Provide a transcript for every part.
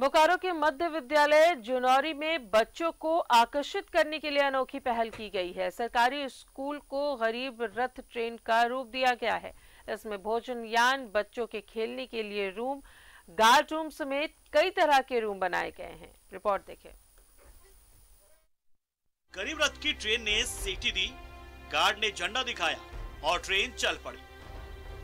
बोकारो के मध्य विद्यालय जुनौरी में बच्चों को आकर्षित करने के लिए अनोखी पहल की गई है। सरकारी स्कूल को गरीब रथ ट्रेन का रूप दिया गया है। इसमें भोजन यान बच्चों के खेलने के लिए रूम, गार्ड रूम समेत कई तरह के रूम बनाए गए हैं। रिपोर्ट देखें। गरीब रथ की ट्रेन ने सीटी दी, गार्ड ने झंडा दिखाया और ट्रेन चल पड़ी।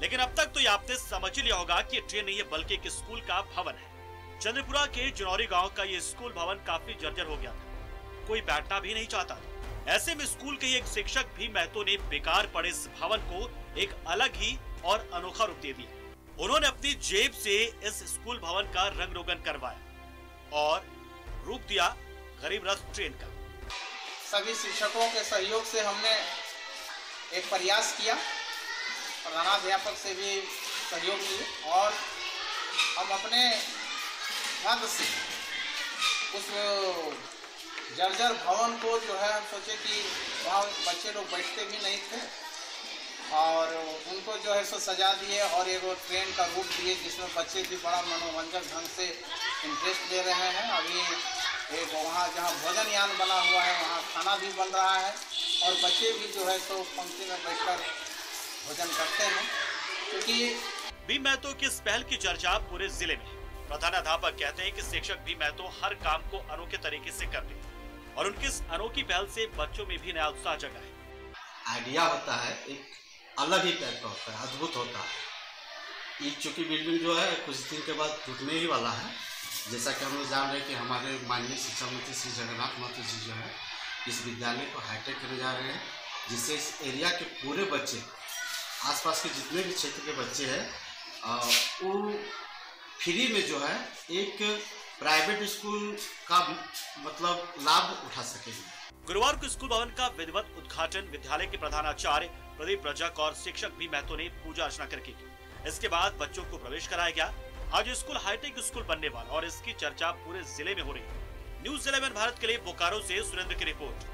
लेकिन अब तक तो ये आपने समझ लिया होगा कि ट्रेन नहीं है, बल्कि एक स्कूल का भवन है। चंद्रपुरा के जुनौरी गाँव का ये स्कूल भवन काफ़ी जर्जर हो गया था। कोई बैठना भी नहीं चाहता था। ऐसे में स्कूल के एक शिक्षक भी महतो ने बेकार पड़े इस भवन को एक अलग ही और अनोखा रूप दे दिया। उन्होंने अपनी जेब से इस स्कूल भवन का रंग रोगन करवाया और रूप दिया गरीब रथ ट्रेन का। सभी शिक्षकों के सहयोग से हमने एक प्रयास किया प्रधानाध्यापक से भी सहयोग लिए और हम अपने ढंग से उस जर्जर भवन को जो है हम सोचे कि वहाँ बच्चे लोग बैठते भी नहीं थे। और उनको जो है सो सजा दिए और एक ट्रेन का रूप दिए जिसमें बच्चे भी बड़ा मनोरंजक ढंग से इंटरेस्ट ले रहे हैं। अभी एक वहाँ जहाँ भोजन यान बना हुआ है, वहाँ खाना भी बन रहा है और बच्चे भी जो है सो पंक्ति में बैठकर भोजन करते हैं। क्योंकि भी महतो की इस पहल की चर्चा पूरे ज़िले में? प्रधानाध्यापक कहते हैं कि शिक्षक भी मैं तो हर काम को अनोखे तरीके से करते हैं और उनकी इस अनोखी पहल से बच्चों में भी नया उत्साह जगा है। आइडिया होता है, एक अलग ही टाइप का होता है, अद्भुत होता है। ये चूँकि बिल्डिंग जो है, कुछ दिन के बाद टूटने ही वाला है। जैसा कि हम लोग जान रहे हैं कि हमारे माननीय शिक्षा मंत्री श्री जगन्नाथ महतो जी जो है, इस विद्यालय को हाईटेक करने जा रहे हैं, जिससे इस एरिया के पूरे बच्चे, आसपास के जितने भी क्षेत्र के बच्चे हैं वो फ्री में जो है एक प्राइवेट स्कूल का मतलब लाभ उठा सकेंगे। गुरुवार को स्कूल भवन का विधिवत उद्घाटन विद्यालय के प्रधानाचार्य प्रदीप रजक और शिक्षक भी महतो ने पूजा अर्चना करके की। इसके बाद बच्चों को प्रवेश कराया गया। आज स्कूल हाईटेक स्कूल बनने वाला और इसकी चर्चा पूरे ज़िले में हो रही है। न्यूज़ इलेवन भारत के लिए बोकारो से सुरेंद्र की रिपोर्ट।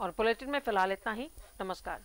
और बुलेटिन में फ़िलहाल इतना ही। नमस्कार।